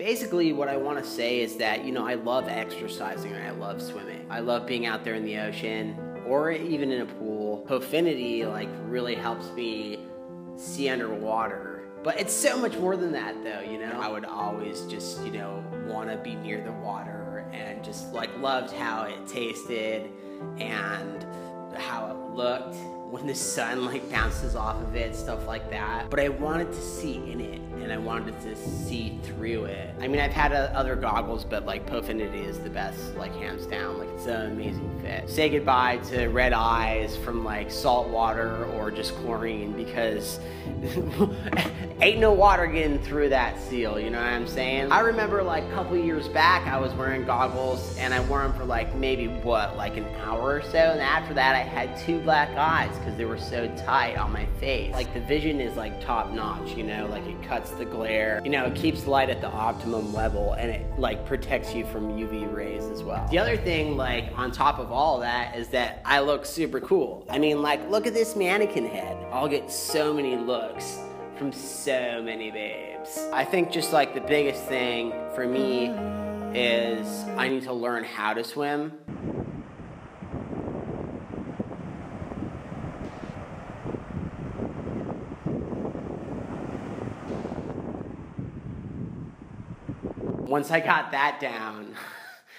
Basically, what I want to say is that, you know, I love exercising and I love swimming. I love being out there in the ocean or even in a pool. Phofinity, like, really helps me see underwater. But it's so much more than that, though, you know? I would always just, you know, want to be near the water and just, like, loved how it tasted and how it looked when the sun like bounces off of it, stuff like that. But I wanted to see in it and I wanted to see through it. I mean, I've had uh, other goggles, but like Phofinity is the best, like hands down. Like it's an amazing fit. Say goodbye to red eyes from like salt water or just chlorine because ain't no water getting through that seal, you know what I'm saying? I remember like a couple years back, I was wearing goggles and I wore them for like maybe what, like an hour or so. And after that, I had two black eyes because they were so tight on my face. Like the vision is like top notch, you know, like it cuts the glare. You know, it keeps light at the optimum level and it like protects you from UV rays as well. The other thing like on top of all that is that I look super cool. I mean like look at this mannequin head. I'll get so many looks from so many babes. I think just like the biggest thing for me is I need to learn how to swim once I got that down,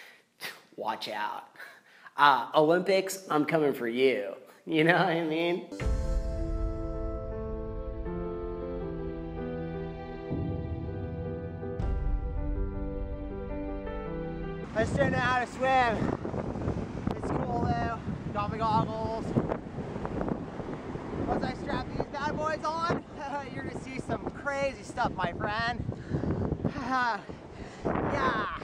watch out. Uh, Olympics, I'm coming for you. You know what I mean? I still know how to swim. It's cool though. Got my goggles. Once I strap these bad boys on, you're gonna see some crazy stuff, my friend. 呀